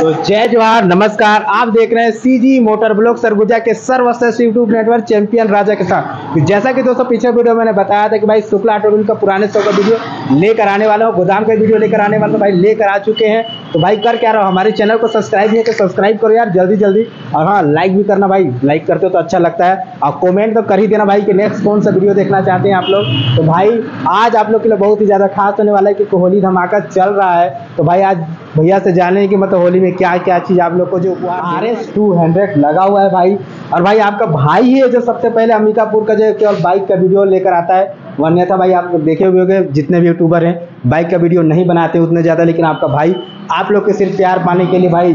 तो जय जवाहर, नमस्कार। आप देख रहे हैं सीजी मोटर ब्लॉक सरगुजा के सर्वश्रेष्ठ यूट्यूब नेटवर्क चैंपियन राजा के साथ तो जैसा कि दोस्तों पिछले वीडियो मैंने बताया था कि भाई शुक्ला ऑटोमोबाइल का पुराने शो का वीडियो लेकर आने वाला हूँ, गोदाम का वीडियो लेकर आने वाला हूँ। भाई, लेकर आ चुके हैं। तो भाई कर क्या रहा हमारे चैनल को सब्सक्राइब नहीं तो सब्सक्राइब करो यार, जल्दी जल्दी। और हाँ लाइक भी करना भाई। लाइक करते हो तो अच्छा लगता है। और कमेंट तो कर ही देना भाई कि नेक्स्ट कौन सा वीडियो देखना चाहते हैं आप लोग। तो भाई, आज आप लोग के लिए बहुत ही ज़्यादा खास होने वाला है क्योंकि होली धमाका चल रहा है। तो भाई, आज भैया से जाने की मतलब होली में क्या क्या चीज़ आप लोग को जो आर एस टू हंड्रेड लगा हुआ है भाई। और भाई, आपका भाई ही है जो सबसे पहले अंबिकापुर का जो केवल बाइक का वीडियो लेकर आता है। वरना था भाई, आप देखे हुए जितने भी यूट्यूबर हैं बाइक का वीडियो नहीं बनाते उतने ज़्यादा, लेकिन आपका भाई आप लोग के सिर्फ़ प्यार पाने के लिए भाई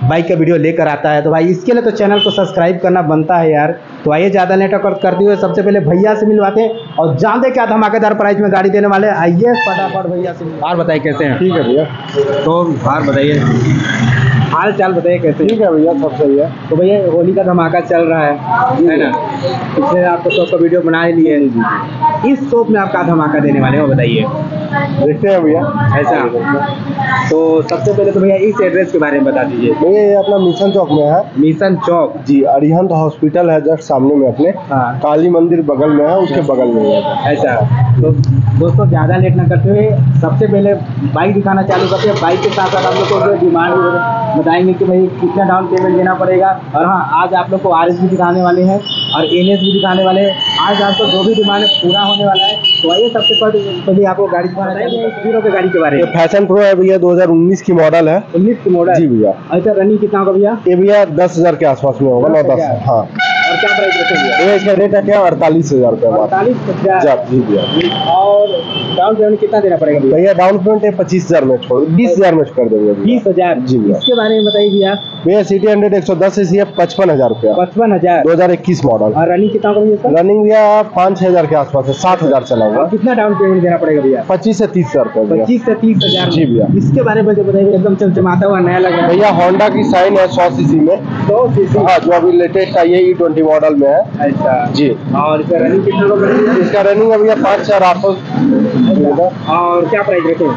बाइक का वीडियो लेकर आता है। तो भाई इसके लिए तो चैनल को सब्सक्राइब करना बनता है यार। तो आइए ज़्यादा नेटवर्क कर करते हुए सबसे पहले भैया से मिलवाते हैं और जान दे क्या धमाकेदार प्राइस में गाड़ी देने वाले आइए फटाफट भैया से और बताइए कैसे हैं? ठीक है भैया। तो बाहर बताइए। हाल चाल बताइए कैसे? ठीक है भैया सब सही है। तो भैया होली का धमाका चल रहा है है ना? पिछले आपको शॉप का वीडियो बना ही लिए। इस शॉप में आप क्या धमाका देने वाले हो बताइए। देखते हैं भैया। ऐसा? तो सबसे पहले तो भैया इस एड्रेस के बारे में बता दीजिए। भैया ये अपना मिशन चौक में है। मिशन चौक? जी अरिहंत हॉस्पिटल है जस्ट सामने में अपने। हाँ। काली मंदिर बगल में है उसके बगल में ही ऐसा? तो दोस्तों ज़्यादा लेट ना करते हुए सबसे पहले बाइक दिखाना चालू करते हैं। बाइक के साथ साथ आप लोग को डिमांड बताएँगे कि भाई कितना डाउन पेमेंट देना पड़ेगा। और हाँ आज आप लोग को आर भी दिखाने वाले हैं और एन भी दिखाने वाले हैं। आज आपको जो भी डिमांड पूरा होने वाला है तो आइए सबसे पहले पहले आपको गाड़ी दिखाना चाहिए इस हीरो के गाड़ी के बारे में। फ़ैशन प्रो है भैया 2019 की मॉडल है। उन्नीस की मॉडल जी भैया। अच्छा रनिंग कितना होगा भैया? ये भैया दस हज़ार के आसपास में होगा नौ दस। हाँ। और क्या प्राइस रखेंगे? इसका रेट है क्या अड़तालीस हज़ार रुपये अड़तालीस हज़ार। जी भैया और डाउन पेमेंट कितना देना पड़ेगा भैया? डाउन पेमेंट है पच्चीस हज़ार में छोड़ बीस हज़ार में कर देंगे बीस हज़ार? जी भैया। इसके बारे में बताइए भैया। भैया सिटी हंड्रेड एक सौ दस है पचपन हज़ार रुपया। पचपन हज़ार। दो हज़ार इक्कीस मॉडल और रनिंग कितना रनिंग भैया पाँच छह हज़ार के आसपास है सात हज़ार चला हुआ। कितना डाउन पेमेंट देना पड़ेगा भैया? पच्चीस से तीस हज़ार रुपये पच्चीस से तीस हज़ार जी भैया। इसके बारे में बताइए एकदम चमचमाता हुआ नया लग रहा है। भैया होंडा की साइन है सौ सीसी में। सौ सीसी हाँ जो अभी लेटेस्ट आई है ई ट्वेंटी मॉडल में है। ऐसा जी। और इसका रनिंग कितना इसका रनिंग अभी पाँच हज़ार आठ सौ और क्या प्राइस रखे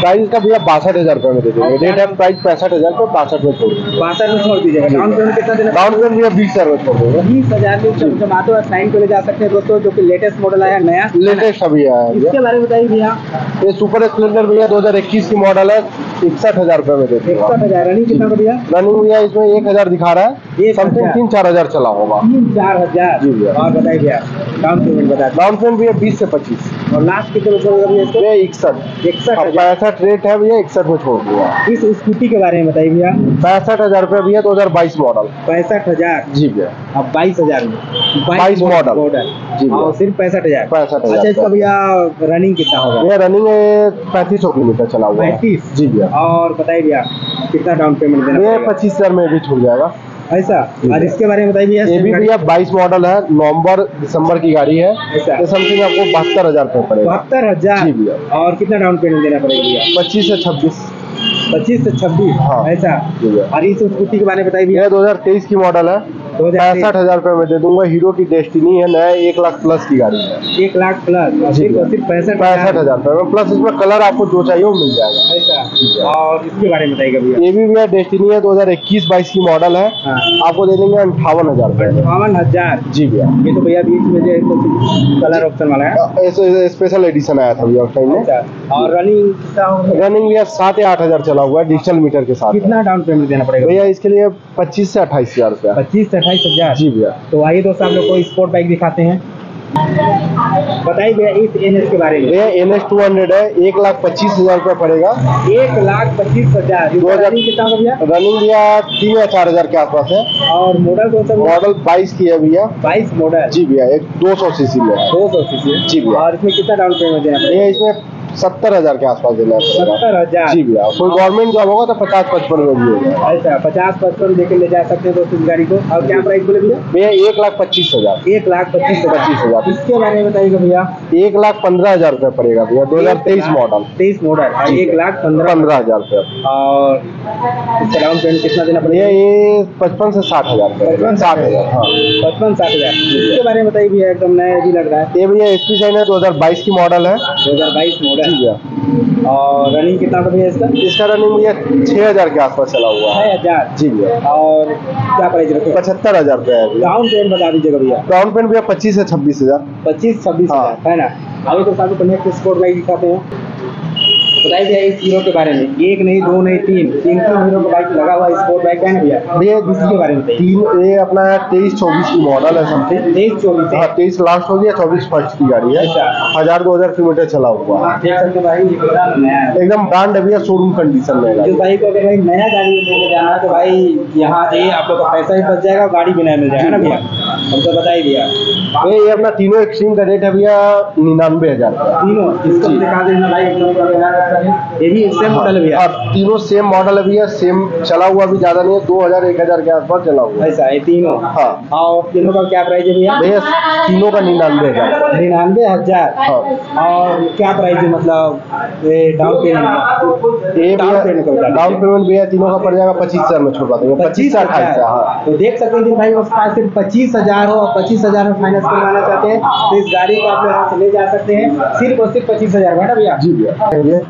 प्राइस का भैया बासठ हज़ार रुपए में दे देंगे। रेट है प्राइस पैंसठ हज़ार रुपये बासठ में छोड़ बासठ में छोड़ दीजिएगा। डाउन पेमेंट कितना देना डाउन पेमेंट भैया बीस हज़ार में छोड़ देगा। बीस हज़ार में जमाते हुआ साइन को ले जा सकते हैं दोस्तों जो की लेटेस्ट मॉडल आया नया। लेटेस्ट अभी आया इसके बारे में बताइए भैया। ये सुपर स्प्लेंडर भैया दो हज़ार इक्कीस की मॉडल है। इकसठ हज़ार रुपये में दे देंगे इकसठ हज़ार रनिंग कितना भैया रनिंग भैया इसमें एक हज़ार दिखा रहा है। समथिंग तीन चार हज़ार चला होगा। तीन चार हज़ार? जी भैया। और बताइए भैया डाउन पेमेंट बताया डाउन पेमेंट भैया बीस से पच्चीस। और लास्ट कितने में छोड़ेगा भैया इसको? इकसठ। इकसठ पैंसठ रेट है भैया इकसठ में छोड़ दिया। इस स्कूटी के बारे में बताइए भैया। पैंसठ हज़ार रुपये भैया दो हज़ार बाईस मॉडल पैंसठ हज़ार? जी भैया। अब बाईस हज़ार में। 22 मॉडल। मॉडल जी और सिर्फ़ पैंसठ हज़ार। पैंसठ हज़ार। अच्छा इसका भैया रनिंग कितना होगा? भैया रनिंग पैंतीस सौ किलोमीटर चला हुआ है। पैंतीस? जी भैया। और बताइए भैया कितना डाउन पेमेंट देना ये पच्चीस हज़ार में भी छूट जाएगा। ऐसा? और इसके बारे में बताइए भैया ये भी भैया बाईस मॉडल है नवंबर दिसंबर की गाड़ी है। ऐसा। समथिंग आपको बहत्तर हज़ार रुपये पड़ेगा। बहत्तर हज़ार? भैया। और कितना डाउन पेमेंट देना पड़ेगा भैया? पच्चीस से छब्बीस। पच्चीस से छब्बीस? हाँ। ऐसा? और इस स्कूटी के बारे में बताइए भैया। दो हज़ार तेईस की मॉडल है। पैंसठ हज़ार रुपये में दे दूँगा। हीरो की डेस्टिनी है नया एक लाख प्लस की गाड़ी है। एक लाख प्लस सिर्फ़ पैंसठ पैंसठ हज़ार रुपये में। प्लस इसमें कलर आपको जो चाहिए वो मिल जाएगा। ऐसा और इसके बारे में बताइएगा भैया। ये भी भैया डेस्टिनी है दो हज़ार इक्कीस बाईस की मॉडल है। हाँ। आपको दे देंगे अंठावन हज़ार रुपये में। बावन हज़ार? जी भैया। ये तो भैया बीच में जो तो कलर ऑप्शन वाला है। स्पेशल एडिशन आया था भैया उस टाइम में। अच्छा। और रनिंग रनिंग भैया सात या आठ हज़ार चला हुआ है डिजिटल मीटर के साथ। कितना डाउन पेमेंट देना पड़ेगा? भैया इसके लिए पच्चीस से अट्ठाईस हज़ार रुपया। पच्चीस से अट्ठाईस हज़ार जी भैया। तो आइए दोस्तों आप लोग को स्पोर्ट बाइक दिखाते हैं। बताइए भैया इस एन के बारे में। भैया एन एस टू हंड्रेड है एक लाख पच्चीस हज़ार रुपया पड़ेगा। एक लाख पच्चीस हज़ार। दो हजार- रनिंग कितना भैया? रनिंग भैया तीन या चार हज़ार के आसपास है। और मॉडल कौन सा मॉडल बाईस की है भैया। बाईस मॉडल जी भैया एक दो सौ सीसी में दो सौ सीसी जी भैया। और इसमें कितना डाउन पेमेंट है? भैया इसमें सत्तर हज़ार के आसपास देना पड़ेगा सत्तर हज़ार? जी भैया कोई गवर्नमेंट जॉब होगा तो पचास पचपन में भी हो जाएगा ऐसा पचास पचपन लेके ले जा सकते हैं दोस्तों गाड़ी को। और क्या प्राइस बोले भैया? भैया एक लाख पच्चीस हज़ार। एक लाख पच्चीस पच्चीस हज़ार। इसके बारे में बताइएगा भैया। एक लाख पंद्रह हज़ार रुपये पड़ेगा भैया दो हज़ार तेईस मॉडल तेईस मॉडल एक लाख पंद्रह पंद्रह हज़ार रुपये। और डाउन पेमेंट कितना देना पड़ेगा? ये पचपन से साठ हज़ार पचपन साठ हज़ार। हाँ। पचपन साठ हज़ार। इसके बारे में बताइए भैया एकदम नया भी लग रहा है। ये भैया एस पी साइन है दो हज़ार बाईस की मॉडल है। दो हज़ार बाईस मॉडल भैया जी। भैया और रनिंग कितना का भैया इसका? इसका रनिंग भैया छह हज़ार के आसपास चला हुआ है। हज़ार? जी भैया और क्या प्राइस रखे? पचहत्तर हज़ार रुपया है डाउन पेमेंट बता दीजिएगा भैया। डाउन पेमेंट भैया पच्चीस से छब्बीस हज़ार। पच्चीस छब्बीस हाँ। है ना? अभी तो साथ में नेक्स्ट स्पोर्ट लाइक दिखाते हैं? बताइए भैया इस हीरो के बारे में? एक नहीं दो नहीं तीन। तीन तीन हीरो का बाइक लगा हुआ है स्पोर्ट बाइक है ना भैया? भैया इसके बारे में? तीन ये अपना तेईस चौबीस की मॉडल है समथिंग तेईस चौबीस हाँ? तेईस लास्ट हो गया चौबीस फ़र्स्ट की गाड़ी है। अच्छा। हज़ार दो हज़ार किलोमीटर चला हुआ। देख सकते भाई है। एकदम ब्रांड है भैया शोरूम कंडीशन में है जो गाड़ी। भाई को अगर भाई नया गाड़ी लेके जाना है तो भाई यहाँ आइए आप लोग का पैसा भी बच जाएगा गाड़ी भी नया मिल जाएगा ना भैया? हम तो बताइए भैया भैया ये अपना तीनों एक्सट्रीम का रेट है भैया निन्यानवे हज़ार। तीनों ये भी सेम मॉडल है भैया। तीनों सेम मॉडल है भैया सेम चला हुआ भी ज़्यादा नहीं है दो हज़ार एक हज़ार के आसपास चला हुआ ऐसा है तीनों? हाँ। और तीनों का क्या प्राइस है भैया? भैया तीनों का निन्यानवे हज़ार। निन्यानवे हज़ार। हाँ। और क्या प्राइस है मतलब डाउन पेमेंट ये डाउन पेमेंट भैया डाउन पेमेंट भैया तीनों का पड़ जाएगा पच्चीस हज़ार में छुड़वा देंगे पच्चीस से अट्ठाईस हाँ तो देख सकते हैं भाई उसका सिर्फ़ पच्चीस हज़ार हो और पच्चीस हज़ार में फाइनेंस करवाना चाहते हैं तो इस गाड़ी को आप लोग यहाँ से ले जा सकते हैं। सिर्फ़ और सिर्फ़ पच्चीस हज़ार है ना भैया? जी भैया। ये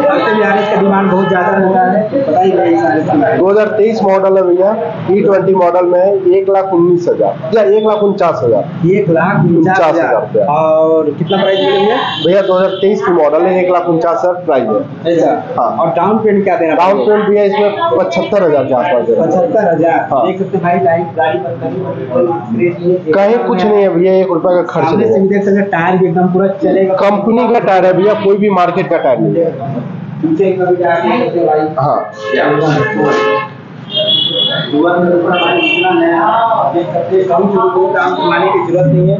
वैसे भी आर का डिमांड बहुत ज़्यादा रहता है। बताइए। दो हज़ार तेईस मॉडल है भैया। ई ट्वेंटी मॉडल में एक लाख उन्नीस हज़ार। या एक लाख उनचास हज़ार। एक लाख उनचास हज़ार। और कितना प्राइस मिले भैया? भैया दो हज़ार तेईस की मॉडल है एक लाख उनचास हज़ार प्राइस है। ऐसा हाँ। और डाउन पेमेंट क्या देना डाउन पेमेंट भैया इसमें पचहत्तर हज़ार के आसपास है। पचहत्तर हज़ार। है। कहीं कुछ नहीं है भैया एक रुपए का खर्च नहीं है भी देख सकते टायर भी एकदम पूरा चलेगा। कंपनी का टायर है भैया कोई भी मार्केट का टायर नहीं है। हैं हाँ तो पूरा भाई इतना नया देख सकते कम से कम काम कमाने की ज़रूरत नहीं है।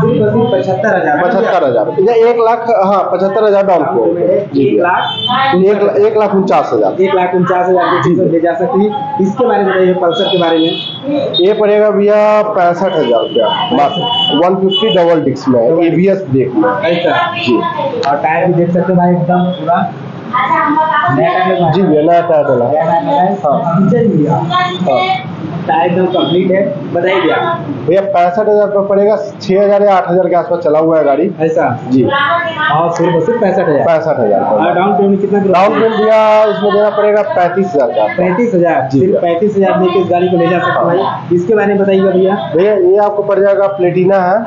सिर्फ़ और सिर्फ़ पचहत्तर हज़ार पचहत्तर हज़ार या एक लाख हाँ पचहत्तर हज़ार डाउन पेमेंट जी एक लाख। एक लाख उनचास हज़ार। एक लाख उनचास हज़ार की चीज़ें ले जा सकती है। इसके बारे में बताइए पल्सर के बारे में। ये पड़ेगा भैया पैंसठ हज़ार रुपया। वन फिफ्टी डबल डिस्क में एबीएस देख में ऐसा। जी। और टायर भी देख सकते हैं भाई एकदम पूरा। है जी नया टायर डाला टायर है हाँ। है। हाँ। कंप्लीट है बताइए भैया पैंसठ हज़ार रुपया पड़ेगा छह हज़ार या आठ हज़ार के आसपास चला हुआ है गाड़ी। ऐसा? जी। और सिर्फ़ और सिर्फ़ पैंसठ हज़ार। पैंसठ हज़ार डाउन पेमेंट कितना डाउन पेमेंट भैया इसमें देना पड़ेगा पैंतीस हज़ार का। पैंतीस हज़ार? जी। पैंतीस हज़ार दे के इस गाड़ी को ले जा सकते हैं भाई? इसके बारे में बताइएगा भैया। भैया ये आपको पड़ जाएगा प्लेटिना है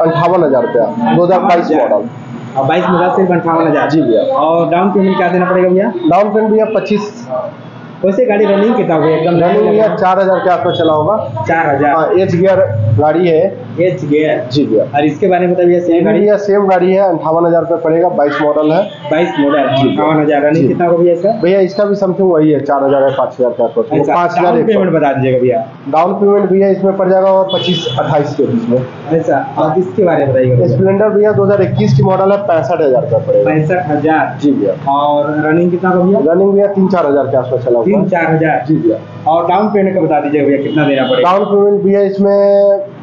अंठावन हज़ार रुपया दो हज़ार बाईस मॉडल और बाईस में सिर्फ़ अंठावन हज़ार। जी भैया। और डाउन पेमेंट क्या देना पड़ेगा भैया? डाउन पेमेंट भैया पच्चीस। वैसे गाड़ी रनिंग कितना होगा एकदम रनिंग भैया चार हज़ार के आसपास चला होगा। चार हज़ार। हाँ एच गियर गाड़ी है। एच गियर जी भैया और इसके बारे में बताइए सेम गाड़ी? भैया सेम गाड़ी है अंठावन हज़ार रुपये पड़ेगा बाईस मॉडल है। बाईस मॉडल। अंठावन हज़ार। रनिंग। कितना होगा भैया इसका? भैया इसका भी समथिंग वही है चार हज़ार या पाँच हज़ार के आसपास। ऐसा पाँच हज़ार पेमेंट बता दीजिएगा भैया। डाउन पेमेंट भैया इसमें पड़ जाएगा और पच्चीस अट्ठाईस के बीच में। ऐसा और इसके बारे में बताइएगा भैया। स्प्लेंडर भैया दो हज़ार इक्कीस की मॉडल है पैंसठ हज़ार रुपया पड़ेगा। पैंसठ हज़ार। जी भैया और रनिंग कितना भैया? रनिंग भैया तीन चार हज़ार के आसपास चला तीन चार हज़ार। जी भैया और डाउन पेमेंट का बता दीजिए भैया कितना देना पड़ेगा? डाउन पेमेंट भैया इसमें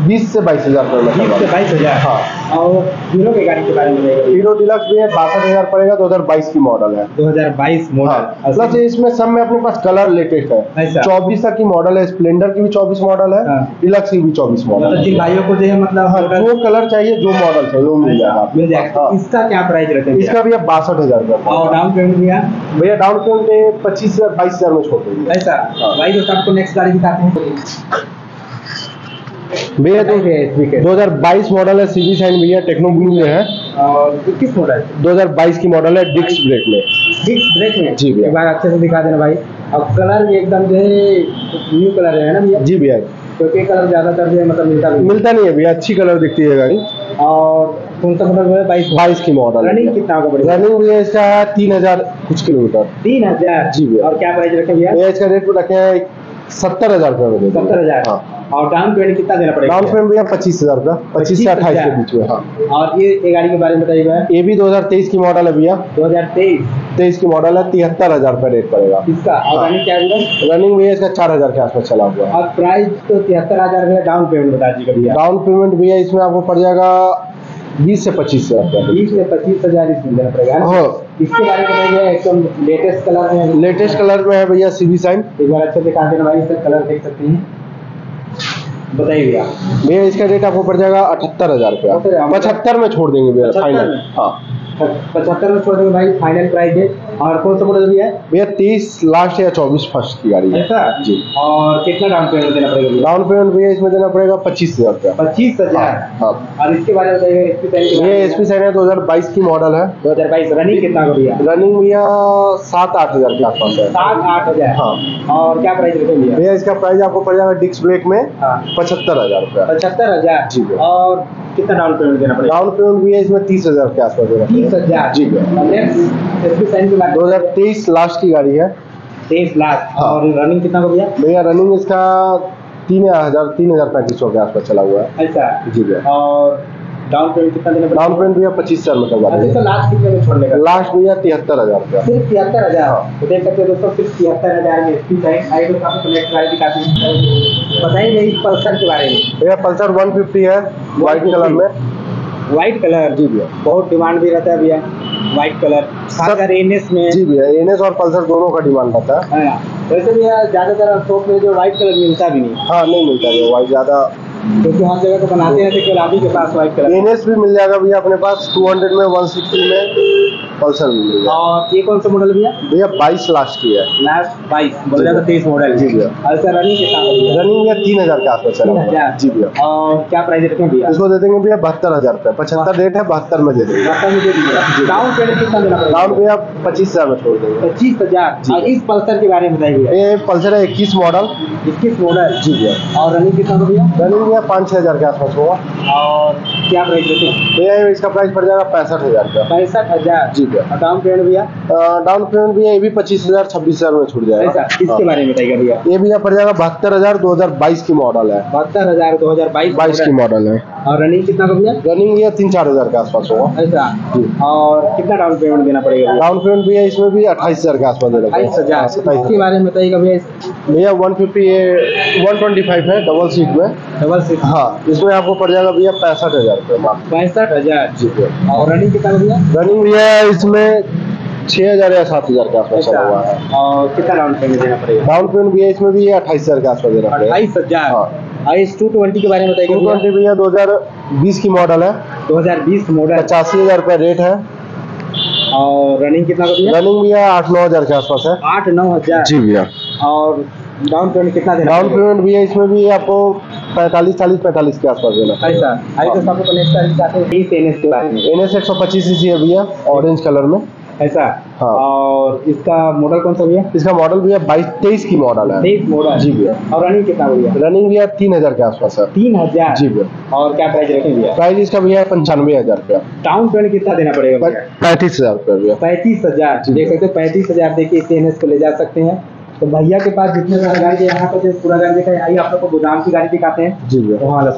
बीस से बाईस हज़ार बीस से बाईस हज़ार? हाँ। और हीरो की गाड़ी के बारे में हीरो डिलक्स भी है बासठ हज़ार पड़ेगा दो हज़ार बाईस की मॉडल है। दो हज़ार बाईस हाँ मॉडल प्लस इसमें सब में अपने पास कलर लेटेस्ट है। चौबीस तक की मॉडल है स्प्लेंडर की भी चौबीस मॉडल है हाँ। डिलक्स की भी चौबीस मॉडल मतलब है भाइयों को जो है मतलब हाँ, जो कलर। चाहिए जो मॉडल चाहिए वो मिल जाएगा मिल जाएगा। हाँ। इसका क्या प्राइस रहता है इसका भैया बासठ हज़ार और डाउन पेमेंट भैया भैया डाउन पेमेंट पच्चीस हज़ार बाईस हज़ार में छोड़ देंगे। ऐसा? हाँ। भाई दोस्त आपको नेक्स्ट गाड़ी दिखाते हैं। भैया है दो हज़ार बाईस मॉडल है सीवी साइन भैया टेक्नो ब्लू में है। और किस मॉडल दो हज़ार बाईस की मॉडल है डिस्क ब्रेक में। डिस्क ब्रेक में? जी भैया। एक बार अच्छे से दिखा देना भाई। और कलर भी एकदम जो है न्यू कलर है ना भैया? जी भैया। क्योंकि कलर ज़्यादातर जो है मतलब मिलता नहीं मिलता नहीं है भैया अच्छी कलर दिखती है गाड़ी। और कौन सा मॉडल है बाईस। बाईस की मॉडल रनिंग कितना होगा बड़ी रनिंग भैया इसका है तीन हज़ार कुछ किलोमीटर। तीन हज़ार? जी भैया। और क्या प्राइस रखे भैया? भैया इसका रेट रखे हैं सत्तर हज़ार रुपये सत्तर हज़ार। हाँ। और डाउन पेमेंट कितना देना पड़ेगा? डाउन पेमेंट भैया पच्चीस हज़ार रुपया पच्चीस से अट्ठाईस के बीच में हाँ। और ये ये गाड़ी के बारे में बताइएगा ये भी 2023 की मॉडल है भैया। दो हज़ार तेईस? तेईस की मॉडल है तिहत्तर हज़ार रुपये रेट पड़ेगा। इसका और। रनिंग क्या है रनिंग भैया इसका चार हज़ार के आसपास चला हुआ है। और प्राइस तो तिहत्तर हज़ार है डाउन पेमेंट बता दीजिएगा भैया। डाउन पेमेंट भैया इसमें आपको पड़ जाएगा बीस से पच्चीस हज़ार रुपया बीस से पच्चीस हज़ार इसमें देना पड़ेगा। हाँ। इसके बारे में बताइए एकदम लेटेस्ट कलर में। लेटेस्ट कलर में है भैया सीवी साइन। एक बार अच्छे से दिखा देना भाई इसका कलर देख सकते हैं। बताइए भैया। भैया इसका रेट आपको पड़ जाएगा अठहत्तर हज़ार रुपया। पचहत्तर में छोड़ देंगे भैया फाइनल हाँ। पचहत्तर में छोड़ देंगे भाई फाइनल प्राइस है और कौन सा मॉडल भी है? भैया तीस लास्ट या चौबीस फ़र्स्ट की गाड़ी है। ऐसा जी। और कितना डाउन पेमेंट देना पड़ेगा डाउन पेमेंट भैया इसमें देना पड़ेगा पच्चीस हज़ार रुपया। पच्चीस हज़ार? हाँ और इसके बारे में बताइए एसपी साइन के ये एस पी साइन है दो हज़ार बाईस की मॉडल है। दो हज़ार बाईस रनिंग कितना भैया? रनिंग भैया सात आठ हज़ार के आसपास है। सात आठ हज़ार? हाँ। और क्या प्राइस रखेंगे भैया? भैया इसका प्राइस आपको पड़ जाएगा डिस्क ब्रेक में हाँ। पचहत्तर हज़ार रुपया। पचहत्तर हज़ार? जी भैया। और कितना डाउन पेमेंट देना पड़ेगा? डाउन पेमेंट भैया इसमें तीस हज़ार के आसपास देना तीस हज़ार? जी भैया। और नेक्स्ट एसपी साइन के बारे दो हज़ार तेईस लास्ट की गाड़ी है। तेईस लाख हाँ। और रनिंग कितना का भैया भैया रनिंग इसका तीन हज़ार तीन हज़ार पैंतीस सौ के आसपास चला हुआ है। ऐसा जी भैया। और डाउन पेमेंट कितना देना डाउन पेमेंट भैया पच्चीस हज़ार में करवा अच्छा तो लास्ट कितने में छोड़ने का? लास्ट भैया तिहत्तर हज़ार रुपया। सिर्फ़ तिहत्तर हज़ार। तो देख सकते हो दोस्तों सिर्फ़ तिहत्तर हज़ार में एसपी साइन आई तो काफ़ी दिखाती है। बताइए इस पल्सर के बारे में। भैया पल्सर वन फिफ्टी है व्हाइट कलर में। व्हाइट कलर जी भैया। बहुत डिमांड भी रहता है भैया व्हाइट कलर खासकर एनएस में जी भैया एन एस और पल्सर दोनों का डिमांड रहता है। हाँ, वैसे भैया ज़्यादातर शॉप में जो व्हाइट कलर मिलता भी नहीं। हाँ नहीं मिलता भैया व्हाइट ज़्यादा क्योंकि हर जगह तो बनाते हैं केवल आप ही के पास व्हाइट कलर एन भी मिल जाएगा भैया अपने पास टू हंड्रेड में वन सिक्सटी में पल्सर भी मिल जाएगा। और ये कौन सा मॉडल भैया? भैया बाईस लास्ट की है। लास्ट बाईस बोल रहा तेईस मॉडल जी भैया। और सर रनिंग का रनिंग भैया तीन हज़ार के आसपास चला। जी भैया। और क्या प्राइस रखें भैया? इसको दे देंगे भैया बहत्तर हज़ार रुपये। पचहत्तर रेट है बहत्तर में दे देंगे। डाउन पेमेंट कितना देना पड़ेगा? डाउन भैया पच्चीस हज़ार में छोड़ देंगे। पच्चीस हज़ार। और इस पल्सर के बारे में बताइए ये पल्सर है इक्कीस मॉडल इक्कीस मॉडल जी भैया। और रनिंग कितना भैया? रनिंग भैया पाँच छः हज़ार के आसपास होगा और क्या प्राइस रखें भैया इसका प्राइस पड़ जाएगा पैंसठ हज़ार रुपया पैंसठ हज़ार? जी भैया। डाउन पेमेंट भैया? डाउन पेमेंट भैया ये भी पच्चीस हज़ार छब्बीस हज़ार में छूट जाएगा। इसके हाँ। बारे में बताइएगा भैया? ये भैया पड़ जाएगा बहत्तर हज़ार दो हज़ार बाईस की मॉडल है। बहत्तर हज़ार दो हज़ार बाईस बाईस की मॉडल है। और रनिंग कितना का भैया? रनिंग भैया तीन चार हज़ार के आसपास होगा ऐसा जी। और कितना डाउन पेमेंट देना पड़ेगा डाउन पेमेंट भैया इसमें भी अट्ठाईस हज़ार के आसपास देना पड़ेगा। हाँ, इसके बारे में बताइएगा भैया? भैया वन फिफ्टी ये वन ट्वेंटी फाइव है डबल सीट में। डबल सिक्स हाँ इसमें आपको पड़ जाएगा भैया पैंसठ हज़ार रुपये पैंसठ हज़ार? जी भैया। और रनिंग कितना भैया? रनिंग भैया इसमें छह हज़ार या सात हज़ार के आसपास चला हुआ है। और कितना डाउन पेमेंट देना पड़ेगा? डाउन पेमेंट भैया इसमें भी अट्ठाईस हज़ार के आसपास देना पड़ेगा। अट्ठाईस हज़ार? हाँ। और टू ट्वेंटी के बारे में टू ट्वेंटी भैया दो हज़ार बीस की मॉडल है। दो हज़ार बीस मॉडल पचासी हज़ार रुपया रेट है। और रनिंग कितना का भैया? रनिंग भैया आठ नौ हज़ार के आसपास है। आठ नौ हज़ार। जी भैया। और डाउन पेमेंट कितना देना डाउन? पेमेंट भैया इसमें भी आपको पैंतालीस चालीस पैंतालीस के आसपास देना। तो हैं। बीस एन एस एक सौ पच्चीस सी है भैया ऑरेंज कलर में। ऐसा हाँ। और इसका मॉडल कौन सा भैया? इसका मॉडल भैया बाईस तेईस की मॉडल है। तेईस मॉडल जी भैया। और रनिंग कितना भैया? रनिंग भैया तीन हज़ार के आसपास है। तीन हज़ार? जी भैया। और क्या प्राइस रखें भैया? प्राइस इसका भैया पंचानवे हज़ार रुपया। डाउन पेमेंट कितना देना पड़ेगा पैंतीस हज़ार रुपया भैया। पैंतीस हज़ार। देख सकते हो पैंतीस हज़ार देखिए इस एन को ले जा सकते हैं। तो भैया के पास जितने सारे गाड़ी है यहाँ पर पूरा गाड़ी देखा है। आइए आप लोग को गोदाम की गाड़ी दिखाते हैं। जी भैया। वहाँ वाला